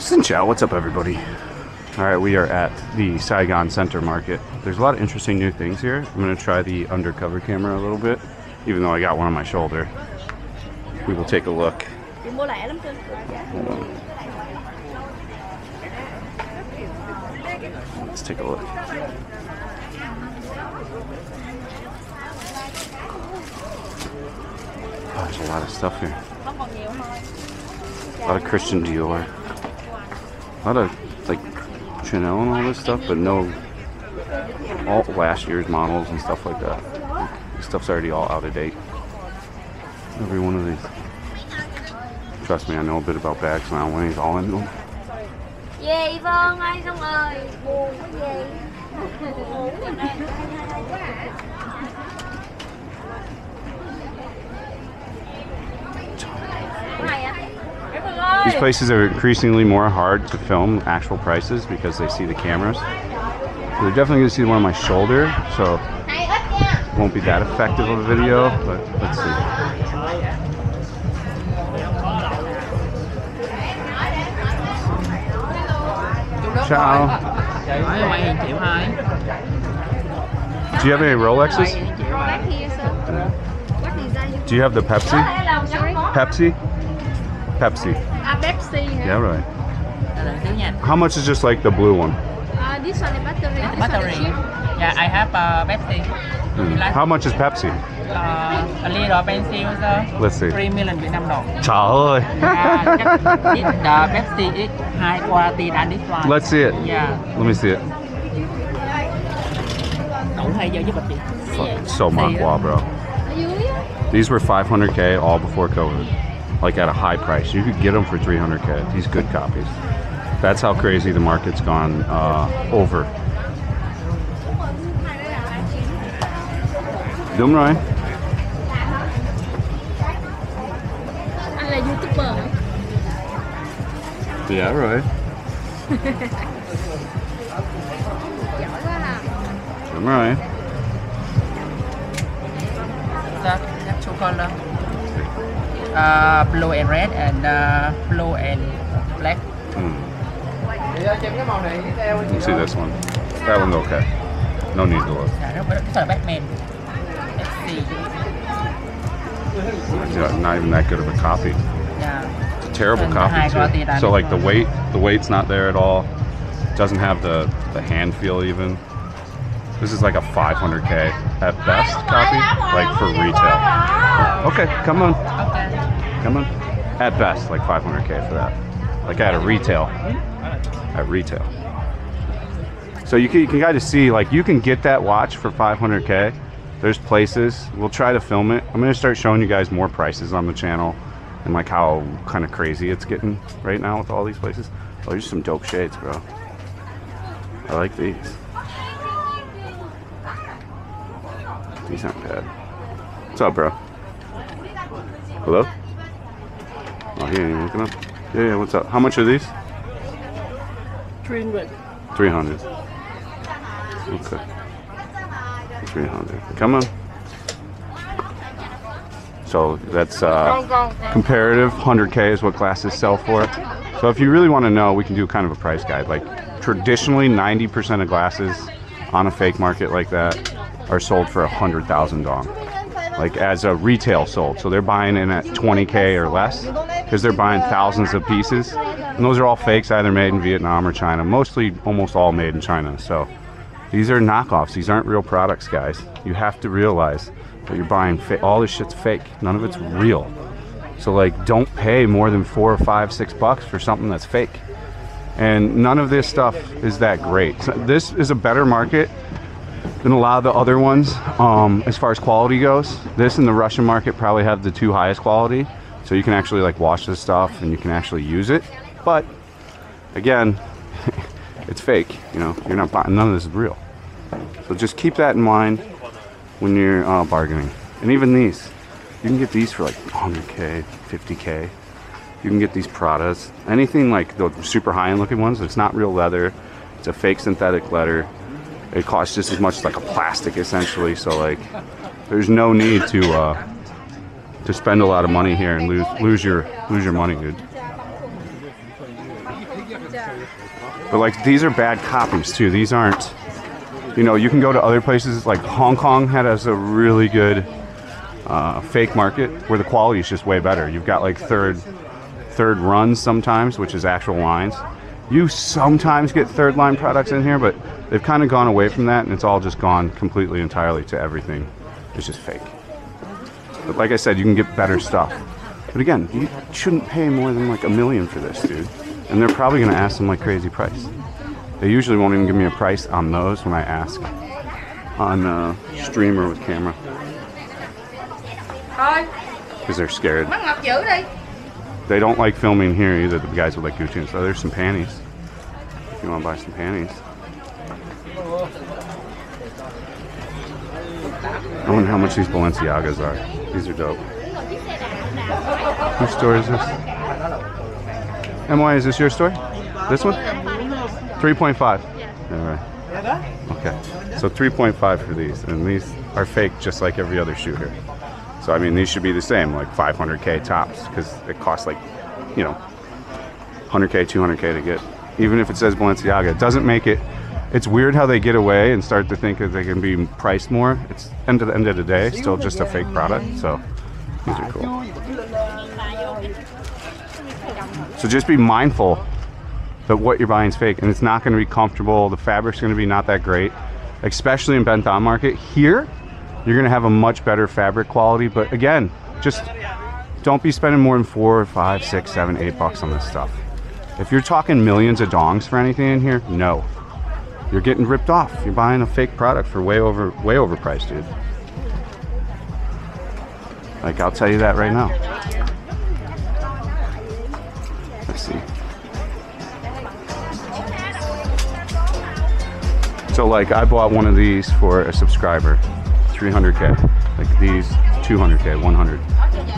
Xin chao, what's up everybody? Alright, we are at the Saigon Center Market. There's a lot of interesting new things here. I'm going to try the undercover camera a little bit, even though I got one on my shoulder. We will take a look. Chị mua lẻ lắm cưng Hold on. Let's take a look. Oh, there's a lot of stuff here. Không còn nhiều thôi A lot of Christian Dior. A lot of like Chanel and all this stuff, but no all last year's models and stuff like that. This stuff's already all out of date. Every one of these. Trust me, I know a bit about bags now. When he's all into them. Gì Vân ơi xong ơi Buồn cái gì Buồn cái gì Cái này á Cái Vân ơi These places are increasingly more hard to film actual prices because they see the cameras. They're definitely gonna see the one on my shoulder, so ít won't be that effective of a video, but let's see. Ciao. Nói quay hiện triệu hai Do you have any Rolexes? Back here sir What design you Do you have the Pepsi? Pepsi? Pepsi. À Pepsi hả? Yeah, right. Là tiếng nha How much is just like the blue one? À, this one is battery this Battery Yeah, I have uh, Pepsi Hmm. How much is Pepsi? uh, A little pencil sir Let's see. 3 million Việt Nam đồng Trời ơi. Yeah, chắc the Pepsi is high quality than this one Let's see it. Yeah Let me see it. Đủ hay giờ giúp chị Fucking so makwa, bro. Ở dưới á These were 500k all before COVID, like at a high price. You could get them for 300k. These good copies. That's how crazy the market's gone uh, over. Đúng rồi. Anh là youtuber hả? Yeah, right. Giỏi quá à Đúng rồi. That, that two color uh, Blue and red and uh, blue and black Mm. Let's see this one. That one's okay. No need to look. Yeah, this this Batman Let's see Yeah, not even that good of a copy. Yeah terrible And copy too. So like the weight, the weight's not there at all. Doesn't have the the hand feel even. This is like a 500k at best copy, like for retail. Okay, come on, On. At best, like 500k for that. Like at a retail, at retail. So you can, you can kind of see like you can get that watch for 500k. There's places. We'll try to film it. I'm gonna start showing you guys more prices on the channel and like how kind of crazy it's getting right now with all these places. Oh, there's some dope shades, bro. I like these. These aren't bad. What's up, bro? Hello? Oh, he ain't looking up. Yeah, yeah. What's up? How much are these? 300 300. Okay. 300. Come on. So that's uh, comparative. 100K is what glasses sell for. So if you really want to know, we can do kind of a price guide. Like traditionally, 90% of glasses on a fake market like that are sold for 100,000 dong. Like as a retail sold. So they're buying in at 20K or less because they're buying thousands of pieces. And those are all fakes, either made in Vietnam or China. Mostly, almost all made in China. So these are knockoffs. These aren't real products, guys. You have to realize that you're buying fa- all this shit's fake. None of it's real. So like, don't pay more than four or five, six bucks for something that's fake. And none of this stuff is that great. So this is a better market than a lot of the other ones um, as far as quality goes. This and the Russian market probably have the two highest quality. So you can actually like wash this stuff and you can actually use it. But again, it's fake. You know, you're not buying. None of this is real. So just keep that in mind when you're uh, bargaining. And even these, you can get these for like 100k, 50k. You can get these Pradas. Anything like the super high-end looking ones. It's not real leather. It's a fake synthetic leather. It costs just as much as like a plastic essentially. So like, there's no need to uh, to spend a lot of money here and lose lose your lose your money, dude. But like these are bad copies too. These aren't. You know, you can go to other places like Hong Kong had us a really good uh, fake market where the quality is just way better. You've got like third third runs sometimes, which is actual lines. You sometimes get third line products in here, but they've kind of gone away from that, and it's all just gone completely entirely to everything. It's just fake. But like I said, you can get better stuff. But again, you shouldn't pay more than like a million for this, dude. And they're probably gonna ask some like crazy price. They usually won't even give me a price on those when I ask on uh, streamer with camera Hi. because they're scared. mắt ngọc giữ đi. They don't like filming here either. The guys with like Gucci and stuff. There's some panties. If you want to buy some panties. I wonder how much these Balenciagas are. These are dope. Whose store is this? MY, is this your store? This one? 3.5. All right. Okay. So 3.5 for these, and these are fake, just like every other shoe here. So I mean, these should be the same, like 500k tops, because it costs like, you know, 100k, 200k to get. Even if it says Balenciaga, it doesn't make it. It's weird how they get away and start to think that they can be priced more. It's end of the end of the day, still just a fake product. So these are cool. So just be mindful that what you're buying is fake, and it's not going to be comfortable. The fabric's going to be not that great, especially in Ben Thanh Market. Here, you're going to have a much better fabric quality. But again, just don't be spending more than four, five, six, seven, eight bucks on this stuff. If you're talking millions of dongs for anything in here, no. You're getting ripped off. You're buying a fake product for way over way overpriced, dude. Like I'll tell you that right now. Let's see. So like I bought one of these for a subscriber, 300k. Like these, 200k, 100.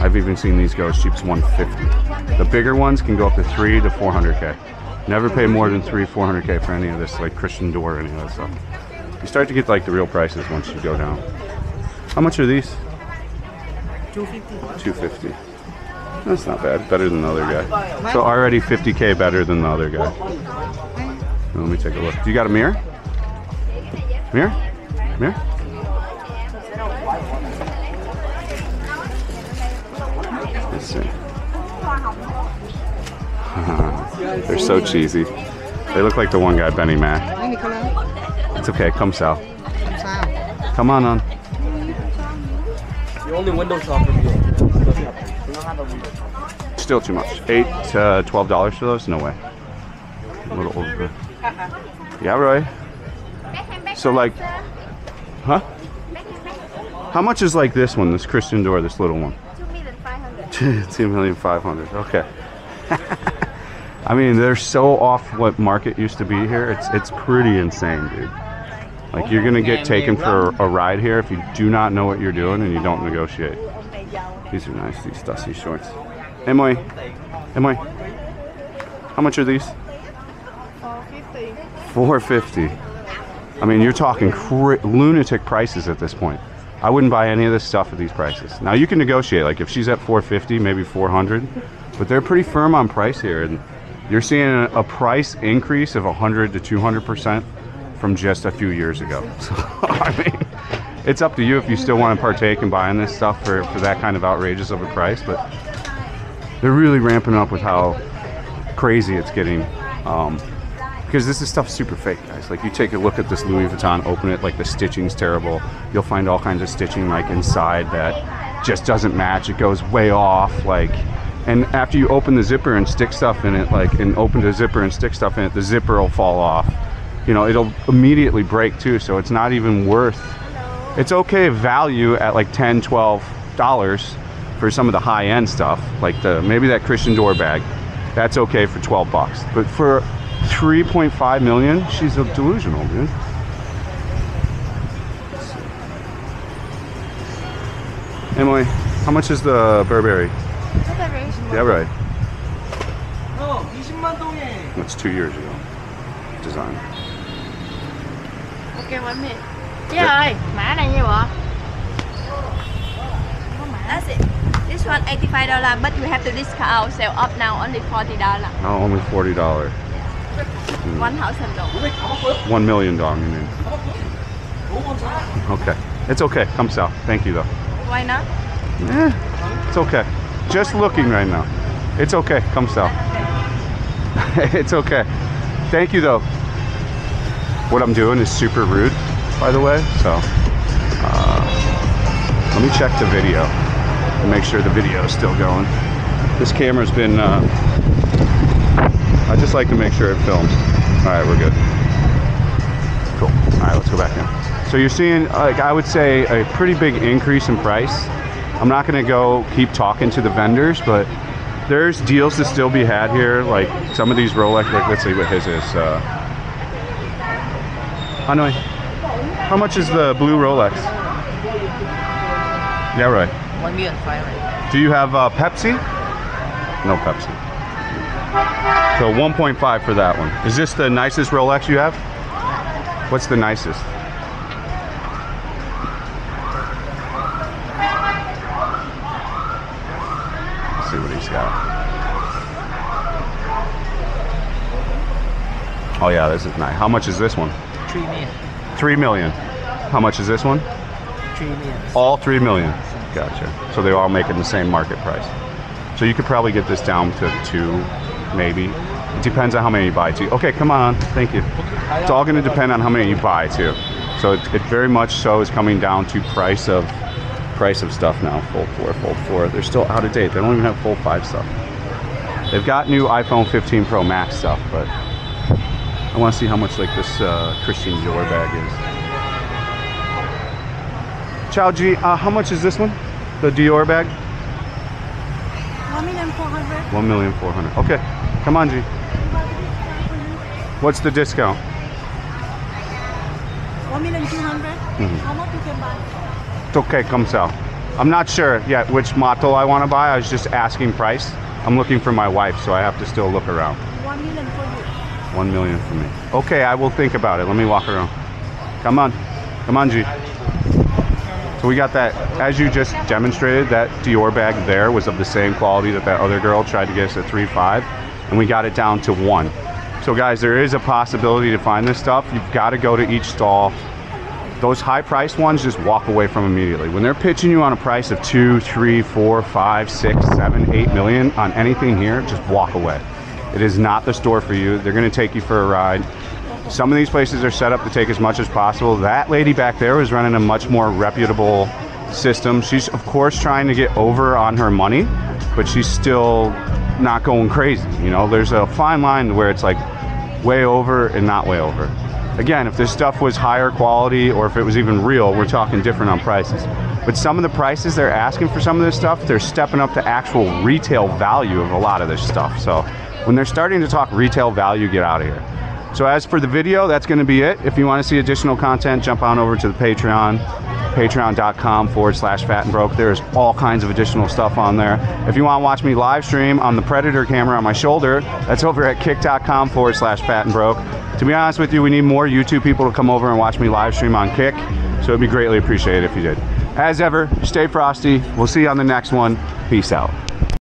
I've even seen these go as cheap as 150. The bigger ones can go up to three to 400k. Never pay more than three, 400k for any of this, like Christian Dior or any of that stuff. You start to get like the real prices once you go down. How much are these? 250. 250. That's not bad. Better than the other guy. So already 50k better than the other guy. Let me take a look. Do you got a mirror? Mirror? Mirror? Let's see. Mm-hmm. They're so cheesy. They look like the one guy, Benny Mac. Anh đi không áo. It's okay. Come south. Không sao. Come on on. The only window shopper here. We don't have a window. Still too much. Eight to twelve dollars for those? No way. A little over. Yeah, Roy. So like, huh? How much is like this one, this Christian Dior, this little one? Two million five hundred. Two million five hundred. Okay. I mean, they're so off what market used to be here. It's it's pretty insane, dude. Like you're gonna get taken for a ride here if you do not know what you're doing and you don't negotiate. These are nice. These dusty shorts. Emily, Emily, how much are these? Four fifty. I mean, you're talking lunatic prices at this point. I wouldn't buy any of this stuff at these prices. Now you can negotiate. Like if she's at 450, maybe 400, but they're pretty firm on price here, and you're seeing a, price increase of 100 to 200 percent from just a few years ago. So I mean, it's up to you if you still want to partake in buying this stuff for for that kind of outrageous of a price, but they're really ramping up with how crazy it's getting. Um, because this is stuff super fake, guys. Like you take a look at this Louis Vuitton, open it, like the stitching's terrible. You'll find all kinds of stitching like inside that just doesn't match. It goes way off, like. And after you open the zipper and stick stuff in it, like, and open the zipper and stick stuff in it, the zipper will fall off. You know, it'll immediately break too. So it's not even worth. It's okay value at like 10 12 dollars for some of the high end stuff, like the maybe that Christian Dior bag. That's okay for 12 bucks. But for 3.5 million, she's a delusional, dude. Emily, how much is the Burberry? Yeah, right. 형, 20만 동에. That's two years ago. Design. Ok quán mì. Chị ơi, mã này nhiêu ạ? That's it. This one eighty five dollar, but we have to discount sale up now only forty dollar. Oh, only forty dollars. One thousand dong. One million dong, you mean? Okay. It's okay. Come south. Thank you, though. Why not? Eh, it's okay. Just looking right now. It's okay. Come south. it's okay. Thank you, though. What I'm doing is super rude, by the way. So, uh, let me check the video and make sure the video is still going. This camera's been. Uh, I just like to make sure it films. All right, we're good. Cool. All right, let's go back in. So you're seeing, like, I would say a pretty big increase in price. I'm not going to go keep talking to the vendors, but there's deals to still be had here. Like some of these Rolex, like let's see what his is. Uh, Hanoi, how much is the blue Rolex? Yeah, right. One million five. Do you have uh, Pepsi? No Pepsi. So 1.5 for that one. Is this the nicest Rolex you have? What's the nicest? Let's see what he's got. Oh yeah, this is nice. How much is this one? Three million. Three million. How much is this one? Three million. All three million. Gotcha. So they're all making the same market price. So you could probably get this down to two, maybe. It depends on how many you buy too. Okay, come on. Thank you. It's all going to depend on how many you buy too. So it, it very much so is coming down to price of price of stuff now. Fold four, fold four. They're still out of date. They don't even have Fold five stuff. They've got new iPhone 15 Pro Max stuff, but I want to see how much like this uh, Christian Dior bag is. Chow G, uh, how much is this one? The Dior bag? One million four hundred. One million four hundred. Okay, come on, G. What's the discount? One million two hundred. Mm-hmm. How much you can buy? It's okay, come sell. I'm not sure yet which motto I want to buy. I was just asking price. I'm looking for my wife, so I have to still look around. One million for you. One million for me. Okay, I will think about it. Let me walk around. Come on, come on, G. So we got that, as you just demonstrated, that Dior bag there was of the same quality that that other girl tried to get us at 3.5, and we got it down to one. So guys, there is a possibility to find this stuff. You've got to go to each stall. Those high priced ones, just walk away from immediately. When they're pitching you on a price of two, three, four, five, six, seven, eight million on anything here, just walk away. It is not the store for you. They're going to take you for a ride. Some of these places are set up to take as much as possible. That lady back there was running a much more reputable system. She's of course trying to get over on her money, but she's still not going crazy. You know, there's a fine line where it's like way over and not way over. Again, if this stuff was higher quality or if it was even real, we're talking different on prices. But some of the prices they're asking for some of this stuff, they're stepping up to actual retail value of a lot of this stuff. So when they're starting to talk retail value, get out of here. So as for the video, that's going to be it. If you want to see additional content, jump on over to the Patreon, patreon.com forward slash fat and broke. There's all kinds of additional stuff on there. If you want to watch me live stream on the Predator camera on my shoulder, that's over at kick.com forward slash fat and broke. To be honest with you, we need more YouTube people to come over and watch me live stream on Kick. So it'd be greatly appreciated if you did. As ever, stay frosty. We'll see you on the next one. Peace out.